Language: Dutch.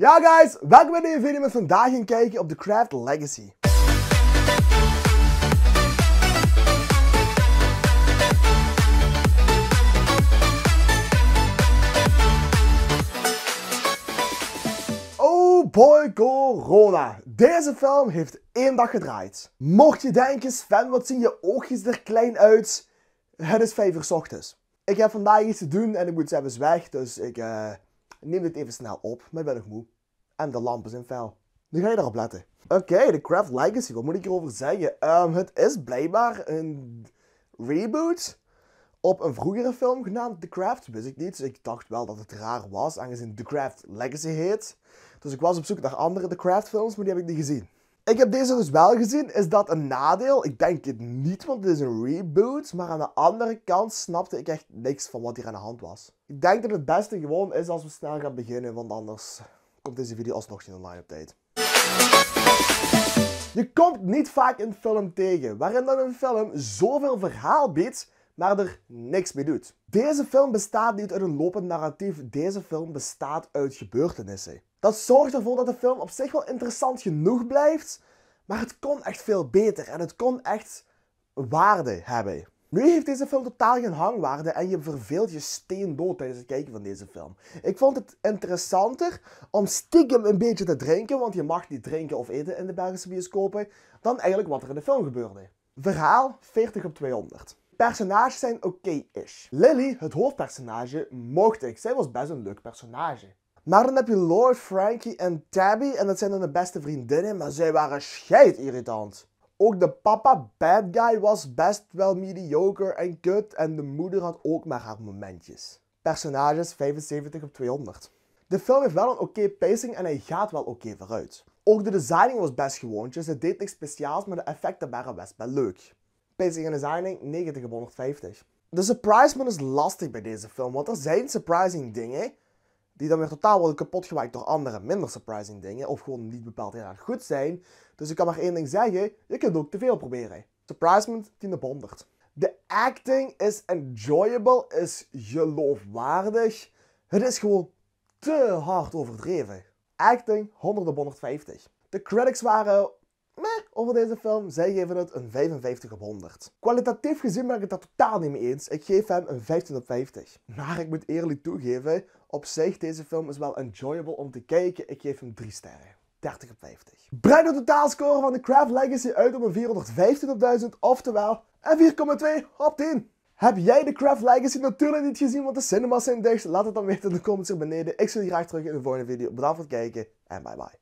Ja guys, welkom bij nieuwe video met vandaag een kijkje op The Craft Legacy. Oh boy, corona. Deze film heeft één dag gedraaid. Mocht je denken, Sven, wat zien je oogjes er klein uit? Het is 5 uur ochtends. Ik heb vandaag iets te doen en ik moet zelfs weg, dus ik eh, neem dit even snel op. Maar ik ben nog moe. En de lampen zijn fel. Nu ga je daarop letten. Oké, de Craft Legacy, wat moet ik erover zeggen? Ehm, het is blijkbaar een reboot op een vroegere film genaamd The Craft. Wist ik niet, dus ik dacht wel dat het raar was, aangezien The Craft Legacy heet. Dus ik was op zoek naar andere The Craft films, maar die heb ik niet gezien. Ik heb deze dus wel gezien. Is dat een nadeel? Ik denk het niet, want het is een reboot. Maar aan de andere kant snapte ik echt niks van wat hier aan de hand was. Ik denk dat het beste gewoon is als we snel gaan beginnen, want anders komt deze video alsnog niet online op tijd. Je komt niet vaak een film tegen waarin dan een film zoveel verhaal biedt, maar er niks mee doet. Deze film bestaat niet uit een lopend narratief, deze film bestaat uit gebeurtenissen. Dat zorgt ervoor dat de film op zich wel interessant genoeg blijft, maar het kon echt veel beter en het kon echt waarde hebben. Nu heeft deze film totaal geen hangwaarde en je verveelt je steendood tijdens het kijken van deze film. Ik vond het interessanter om stiekem een beetje te drinken, want je mag niet drinken of eten in de Belgische bioscopen, dan eigenlijk wat er in de film gebeurde. Verhaal 40 op 200. Personages zijn oké-ish. Lily, het hoofdpersonage, mocht ik. Zij was best een leuk personage. Maar dan heb je Lord, Frankie en Tabby en dat zijn dan de beste vriendinnen, maar zij waren scheid irritant. Ook de papa bad guy was best wel mediocre en kut en de moeder had ook maar haar momentjes. Personages 75 op 200. De film heeft wel een oké pacing en hij gaat wel oké vooruit. Ook de designing was best gewoontjes, het deed niks speciaals, maar de effecten waren best wel leuk. Pacing en designing 90 op 150. De surprisement is lastig bij deze film, want er zijn surprising dingen die dan weer totaal worden kapot gemaakt door andere minder surprising dingen, of gewoon niet bepaald heel erg goed zijn. Dus ik kan maar één ding zeggen, je kunt ook te veel proberen. Surprisement 10 op 100. De acting is enjoyable, is geloofwaardig. Het is gewoon te hard overdreven. Acting 100 op 150. De critics waren meh over deze film. Zij geven het een 55 op 100. Kwalitatief gezien ben ik het daar totaal niet mee eens. Ik geef hem een 15 op 50. Maar ik moet eerlijk toegeven, op zich deze film is wel enjoyable om te kijken. Ik geef hem 3 sterren. 30 op 50. Breng de totaalscore van de Craft Legacy uit op een 415 op 1000, oftewel een 4,2 op 10. Heb jij de Craft Legacy natuurlijk niet gezien, want de cinemas zijn dicht? Laat het dan weten in de comments hier beneden. Ik zie je graag terug in de volgende video. Bedankt voor het kijken en bye bye.